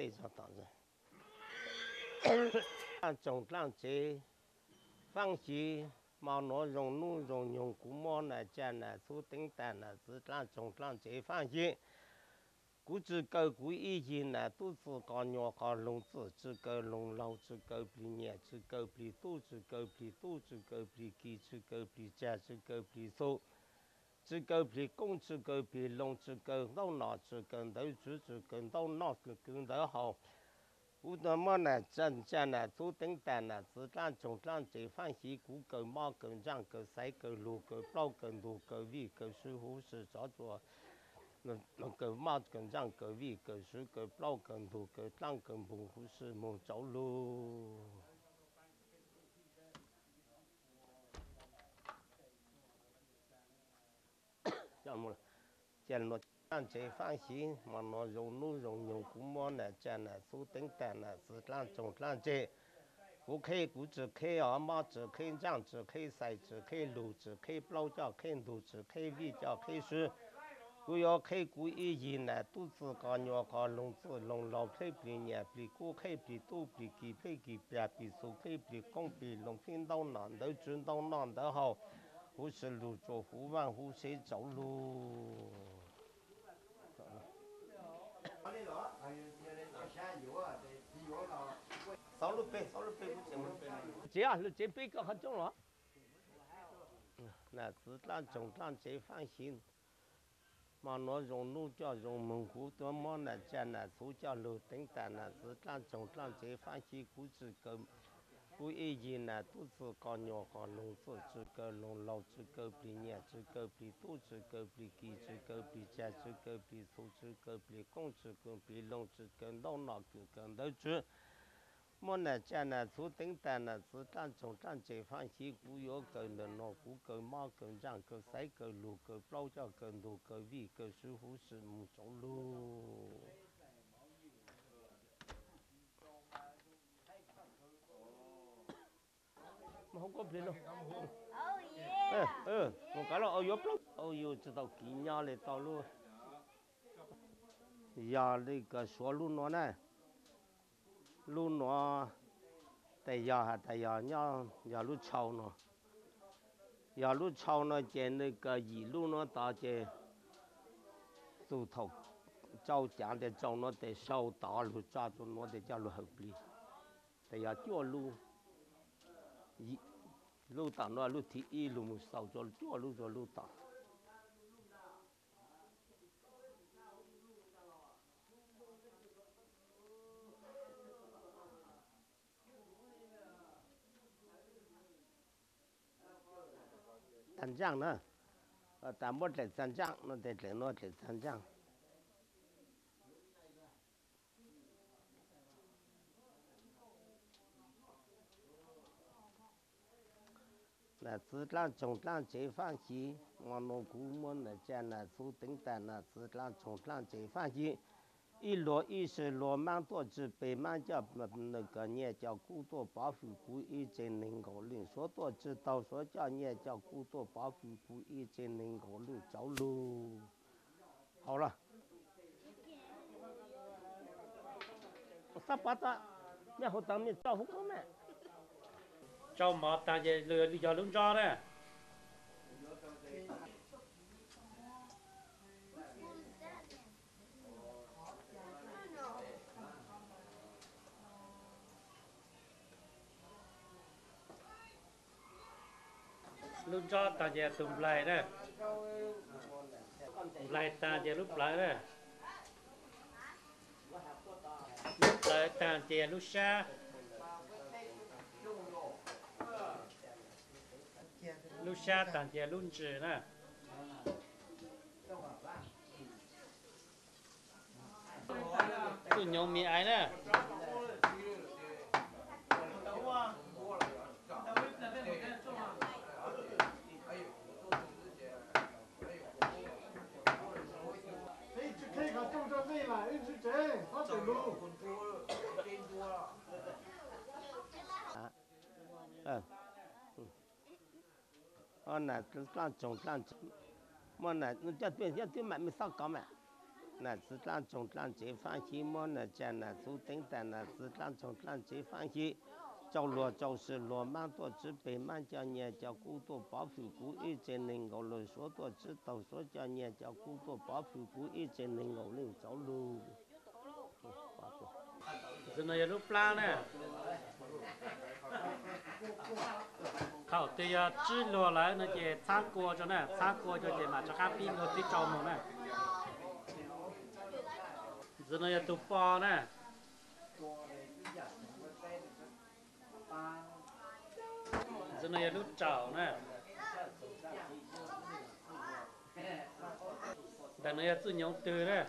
非常当然，三种单子，放心，毛囊绒毛绒绒股毛呢加呢做订单呢，是三种单子放心。过去高过以前呢，都是搞羊搞龙子，只搞龙肉，只搞皮肉，只搞皮，只搞皮，只，只搞皮，皮子搞皮，加只搞皮。只狗皮公只狗皮笼只狗老脑只狗头只只狗老脑只狗头好。古多么呢？真正呢，做订单呢，是干中干这放西古狗猫狗羊狗塞狗鹿狗豹狗鹿狗尾狗水虎是照做。那那个马跟羊跟尾跟鼠跟豹跟兔跟狼跟猛虎是猛走路。叫么了？见了让这放心，嘛那容怒容用古么呢？讲呢，做订单呢，是让中让这。我开股子开二马子开羊子开赛子开鹿子开豹叫开兔子开尾叫开鼠。我要开过一年呢，都是搞鸟搞笼子，笼老开皮鸟皮，锅开皮肚皮鸡皮鸡皮皮手开皮公皮龙片到南头转到南头好，我是路做虎玩虎谁走路？少了背，少了背不行吗？这样，你这背个很重了。那子弹中弹谁放心。嘛，那用路叫用蒙古多么难讲呢？苏叫路顶单呢？子弹中当这放西古子个，古以前呢都是搞鸟搞笼子，只个笼老只个皮鸟，只个皮肚只个皮鸡，只个皮家，只个皮兔，只个皮公，只个皮笼，只个老老个个都只。么呢？讲呢，做订单呢，是当中当这放西古有个人咯，古个马个羊个赛个鹿个豹叫个鹿个尾个水虎是木走路。mà không có biết đâu. Ừ ừ một cái là ôi yếu lắm. Ôi yếu cho tao kỹ nhau để tao luôn. Giờ đi cái số luôn nó này. Luôn nó tại giờ hả? Tại giờ nhau giờ lúc sau nó. Giờ lúc sau nó chè này cái gì luôn nó ta chè. Tụ thầu cháu chán để cháu nó để sau tao lúc cha cho nó để cho lúc hợp lý. Tại giờ chưa luôn. 路一路大那路梯一路少着叫路着路大。参将呢，呃，但没得参将，那得得那得参将。 那自然中长这放西，我们古么那讲那做订单那自然中长这放西。一落一是落满多只北满叫那个年叫古多八分古一千零五零说多只到说叫年叫古多八分古一千零五零走路，好了。sắp bắt á, mẹ hỗ trợ mình cho hút không mẹ? cho mà ta về lừa đi giờ luôn cho đấy luôn cho ta về tụm lại đấy lại ta về lúc lại đấy lúc lại ta về lúc xa. lúc xa tàn thì luôn trừ nè. Tôi nhôm mì ấy nè. 那是赚穷赚穷，莫那那叫对要对买没上搞买，那是赚穷赚钱放心，莫那讲那做等待那是赚穷赚钱放心，走罗叫是罗曼多之北满叫年叫孤独保护孤一直能够论说多知道说叫年叫孤独保护孤一直能够论走路。真的要路 plan 呢？Đâu thì chỉ lo lại nó chỉ thác qua cho nè thác qua cho chỉ mà cho các pin nó tí trong nó nè. Giờ này tụ bò nè. Giờ này lúc chảo nè. Đằng này tự nhau từ nè.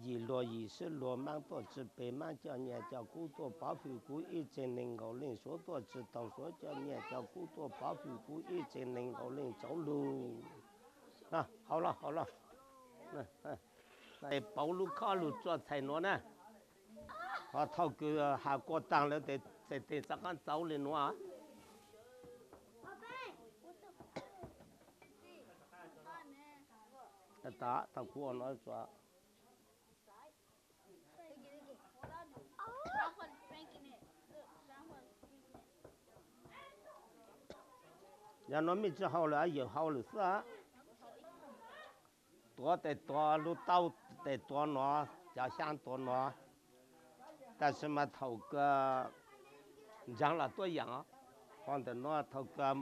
以罗以是罗曼多之北曼叫念叫古多保护古一真能够令说多知道说叫念叫古多保护古一真能够令走路。啊，好了好了，嗯嗯，在保路卡路做菜喏呢，啊，头个还过当了得得得这个走了喏打打锅，那抓。人农民吃好了也好了是啊，多得多路到得多拿，要想多拿，但是嘛，头个养了多羊，放在那头个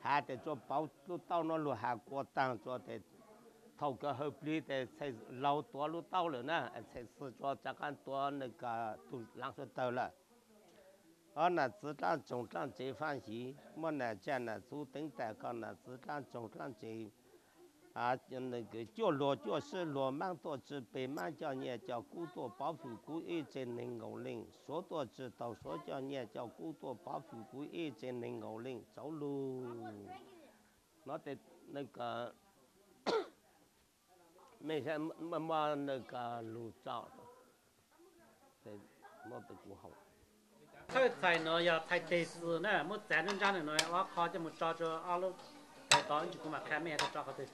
还得做包，都到那路下过当做的。头个后边的才老多路到了呢，才是做这个多那个都啷说到了。而那子弹中战这番戏，我呢讲呢就等待个那子弹中战这啊，就那个叫罗叫是罗曼多之北曼叫念叫古多保护古一真能够领，说多知道说叫念叫古多保护古一真能够领走路，那得那个。me se mà mà ka lu cha se mo te ku hau ta sai no ya tai te su na mo zan nan zan no wa kha je mo cha cho a lu ta ta ji ku ma kha me cho cha ka te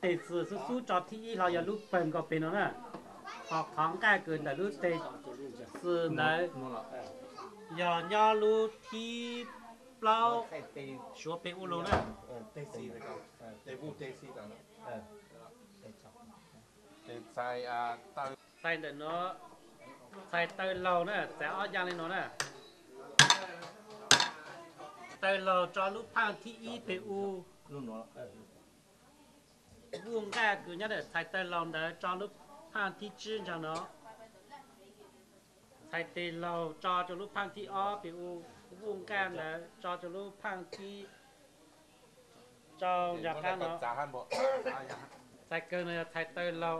te su su su cha ti yi la ya lu pen ka pe no na học thắng cái cần là lúc tê sư này giờ nhà lúc thi lao. Số bên u lô nè. Tê xì tê vu tê xì đó ใส่อ่เตาใส่เดินเนาะใส่เตาเหล่านาะแต่เอายางเลยเนาะนะเตาเราจอลูกพังที่อีเปอูนู่เนาะวงแรกคือเนี่ยใส่เตาเราเนาะจอลูกพังที่จีนจังเนาะใส่เตาเราจอจอลูกพังที่อ้อเปอูวงแก่เนาะจอจอลูกพังที่จออยากกันเนาะใส่เกินเลยใส่เตอเหเรา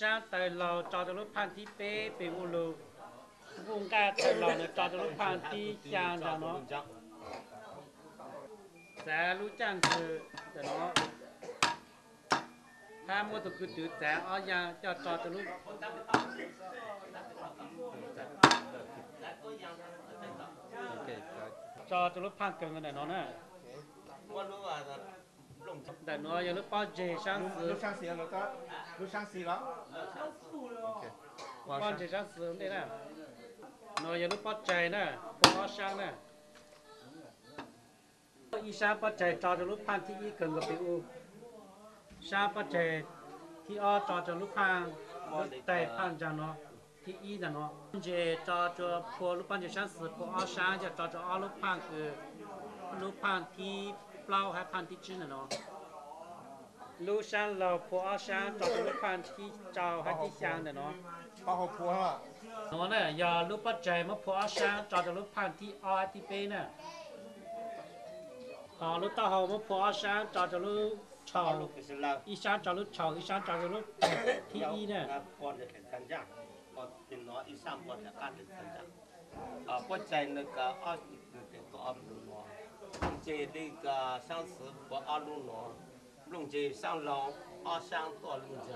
sáng tới lò cho tới lúc phan tí bê bê u lù vùng ca tới lò nó cho tới lúc phan tí cha ra nó sẽ lúc chàng từ từ nó tham mua từ cứ từ sẽ ở nhà cho cho tới lúc cho tới lúc phan cường này nó nè แต่น้อยยังนึกป้าเจช่างช่างสีลลช่างสีลป้าเจช่างซื้อนี่นะน้อยยังนึกป้าใจนะป้าช่างนะอีชาป้าใจจอจะลุกพันที่อีเกินกับปิอูชาป้าใจที่อ้อจอจะลุกพันแต่พันจังเนาะที่อีจัเนาะเจจอจะพอลูกพันเจช่างซื้อพออ้อช่างจะจอจะอ้อลุกพันคือลุกพันที่ blau her pant i tjene nå. Lu shan lo på a shan ta lu kan ti chao ha ti shan de no. Pa ho pu ha. No na ya lu pa chai ma på a shan ta lu pan ti a ti pe na. Ta lu ta ho ma på a shan ta lu chao lu ke la. I shan ta lu chao i shan ta lu ti i na. Kon de kan kan ja. Kon tin no i sam kon de kan de kan ja. A po chai na ka a ni de ko am lu no. 在那个上次和阿龙龙，龙在上龙，二上到龙江，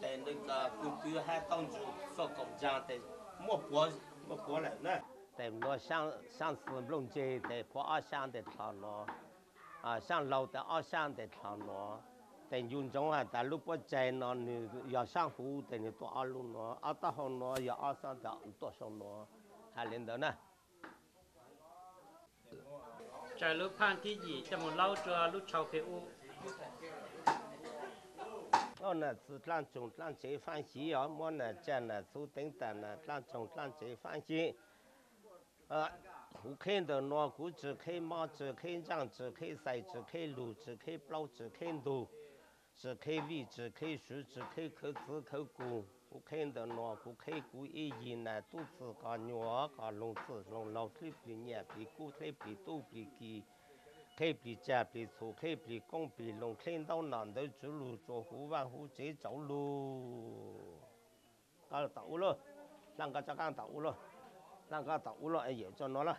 在那个古都还当中做工匠，在没过没过来呢。在我上上次龙在在和阿上的长龙，啊上老在阿上的长龙。等云中啊，打路不在那，你要上湖，等你到阿龙咯，阿达红咯，要阿三到多少咯，还领导呢。อาลุนเนาะอาตาหอนเนาะอย่าอาสร้างแต่ตัวสองเนาะหาเล่นเด้อนะ จะลูกพันที่ยี่จะหมดเล่าจัวลูกชาวเพอู 哦，那是让中让这放心哦，莫那这那做等等那让中让这放心。呃，我看到那股子看毛子看秧子看筛子看路子看包子看路，是看位置看树子看口子看骨。 我看到那股看骨一言呢，肚子个牛个笼子笼老腿皮眼皮骨腿皮肚皮肌。开比家比粗，开比公比龙，看到南头走路做虎弯虎直走路，搞到了，啷个就讲到了，啷个到了，哎，又做孬了。